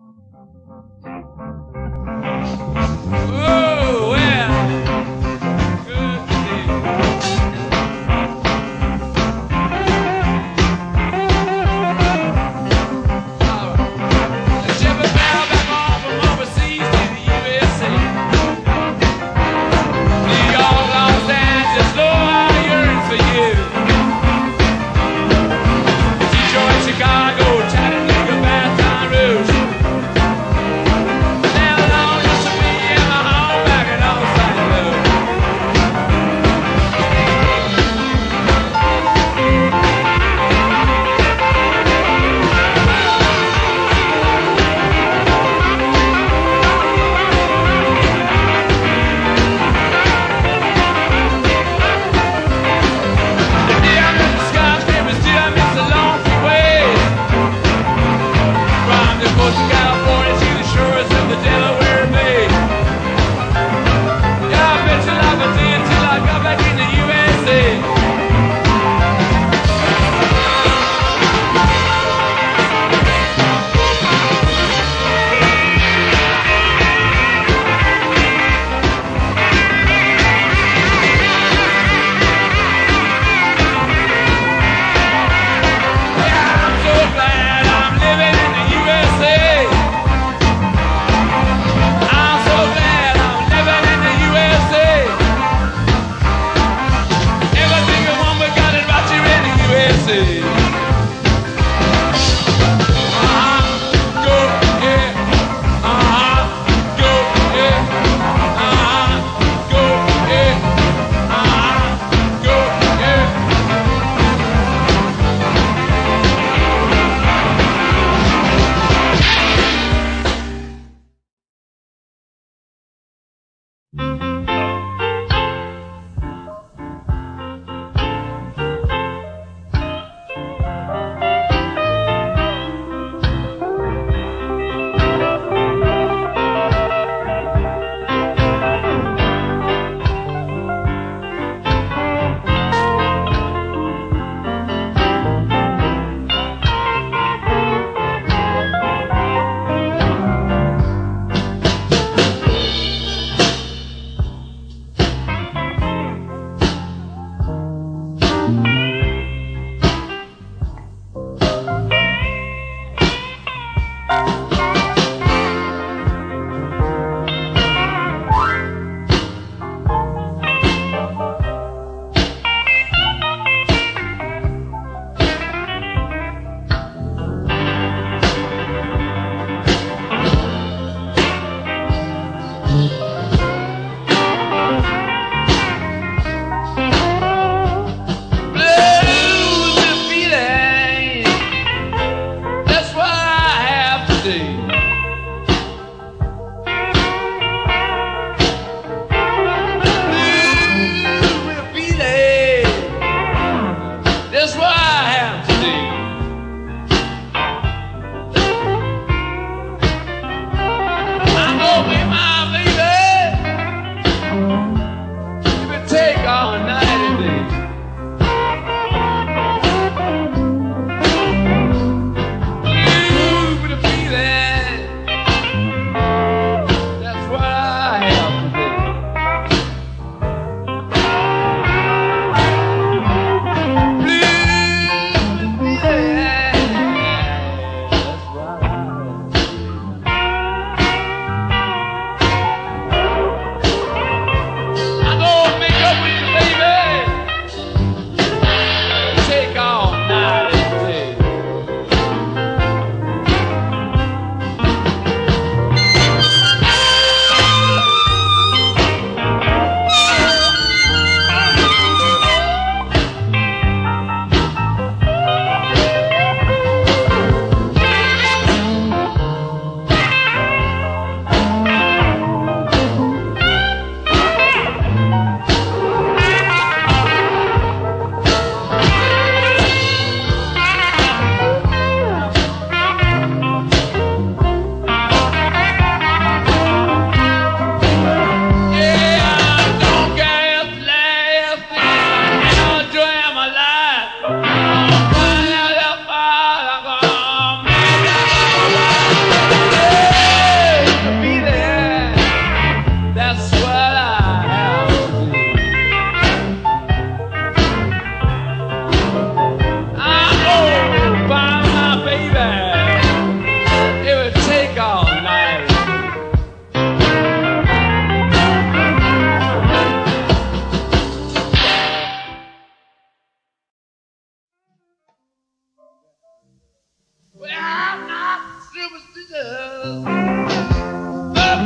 Oh,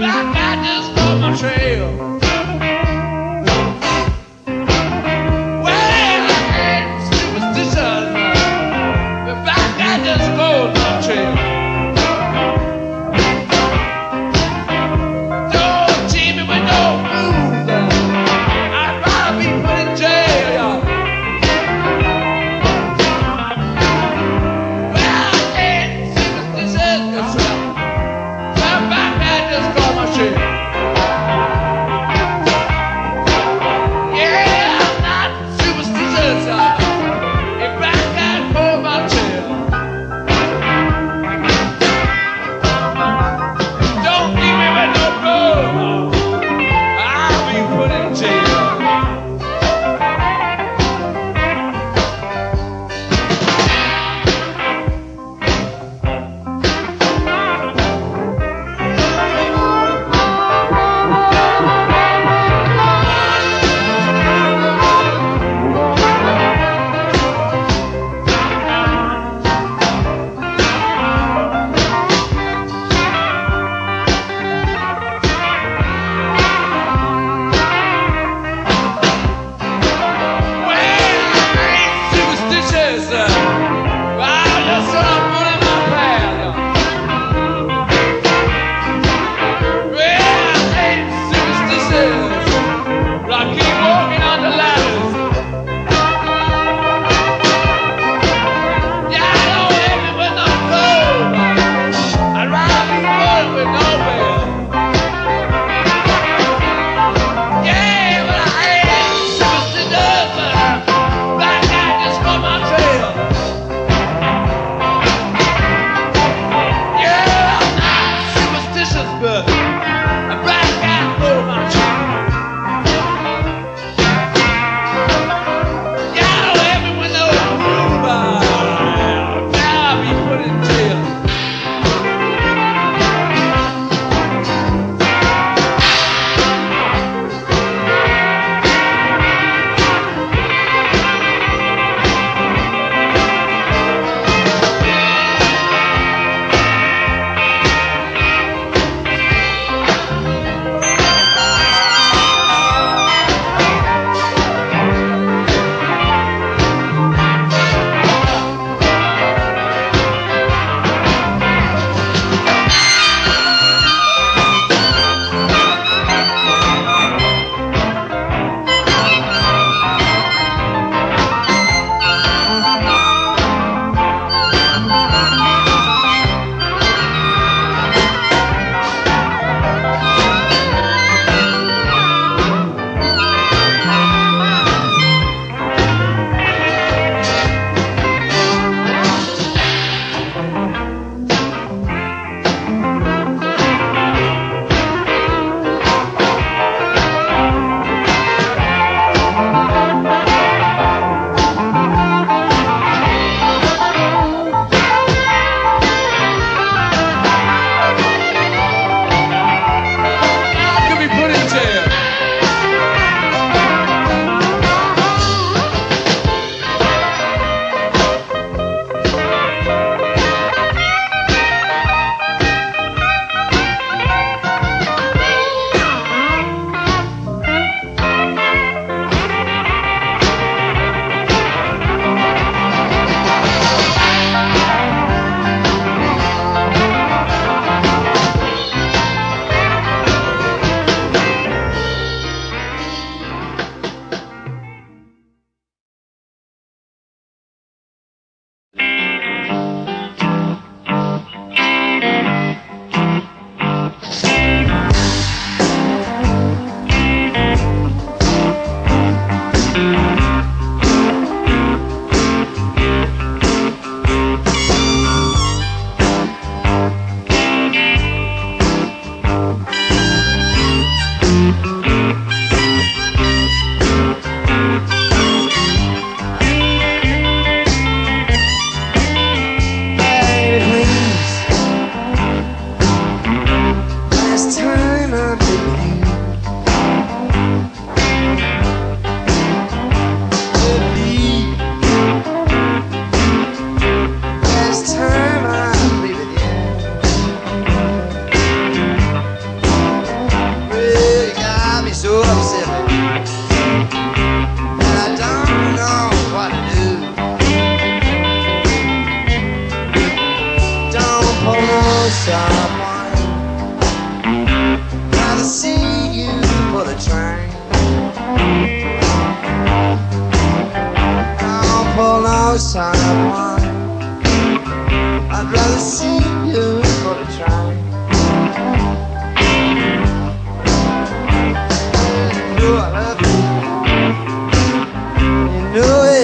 guy just on my trail.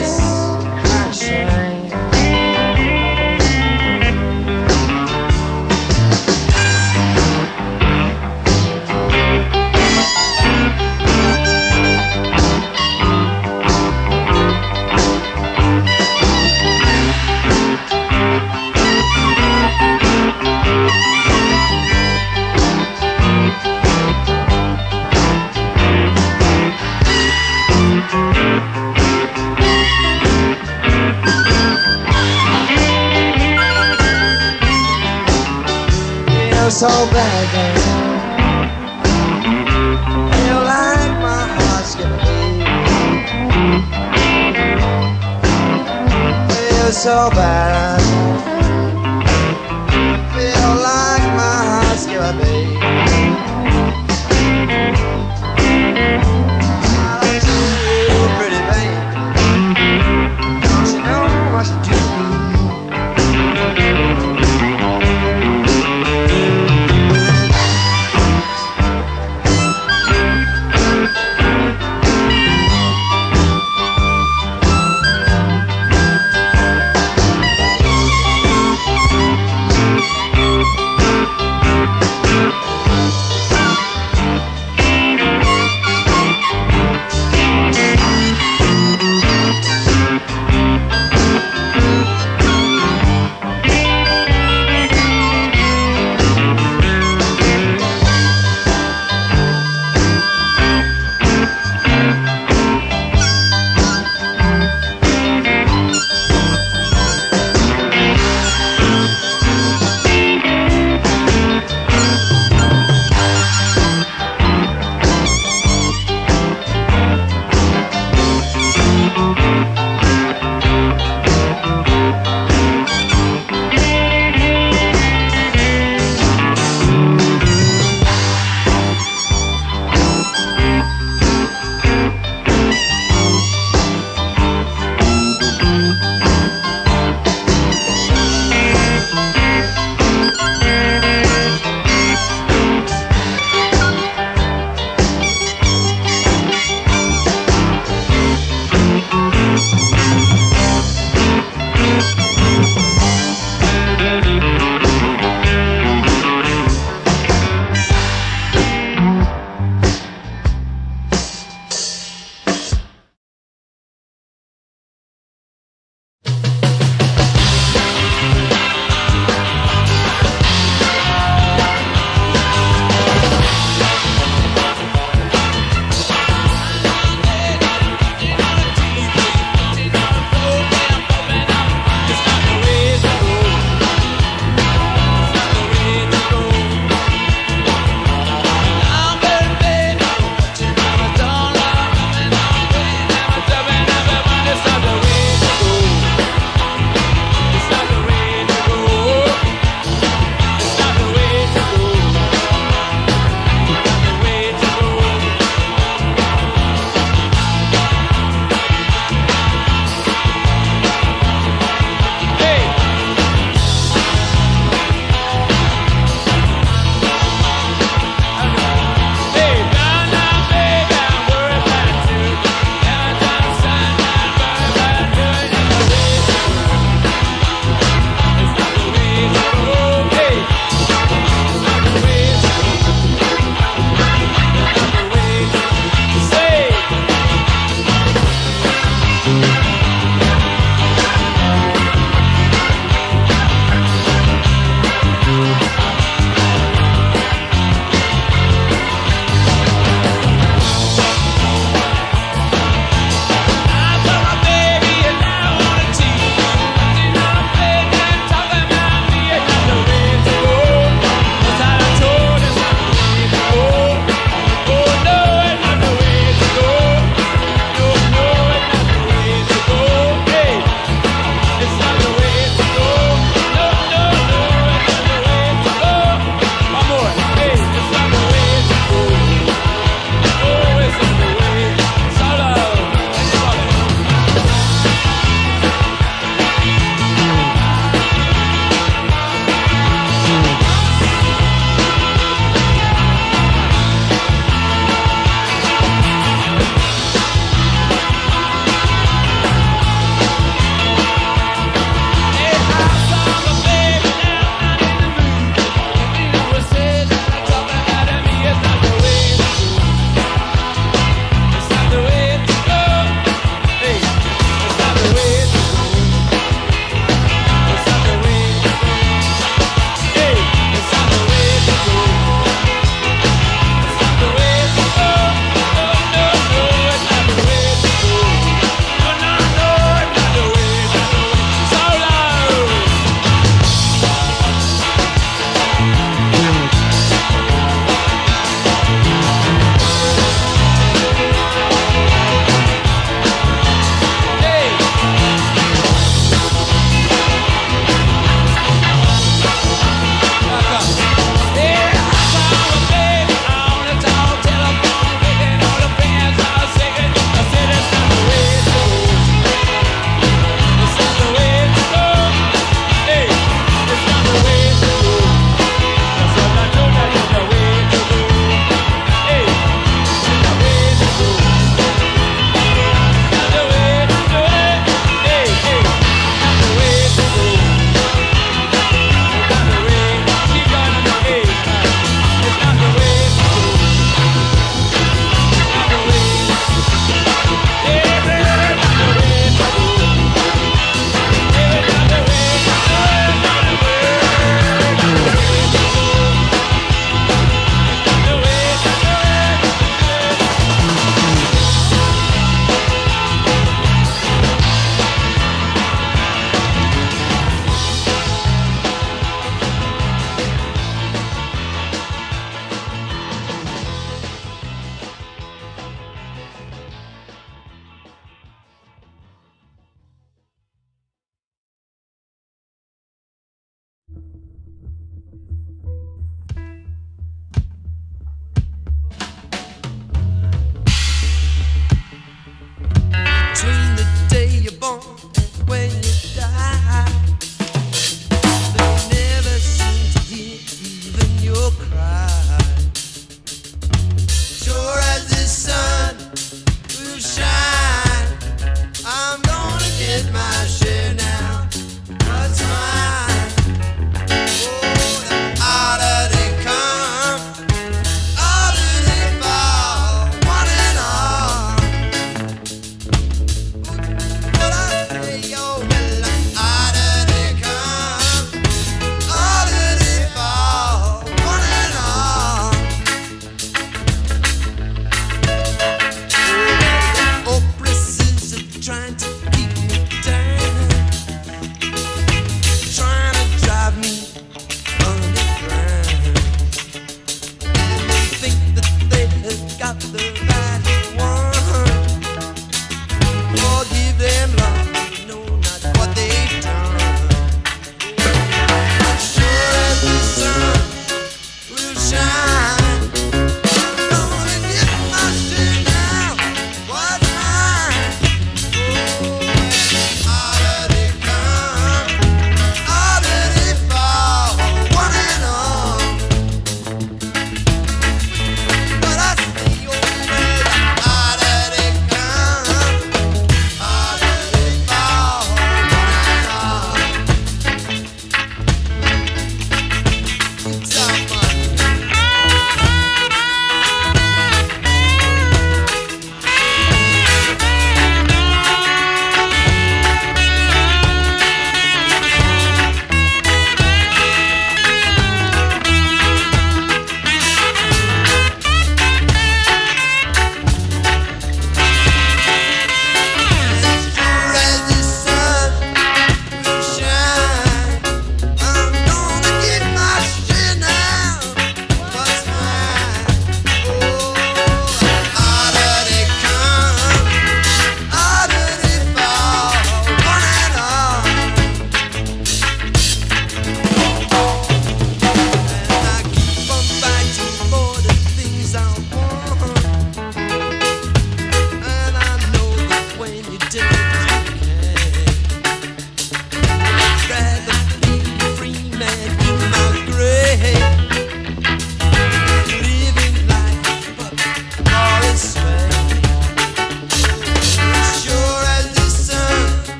Know so bad.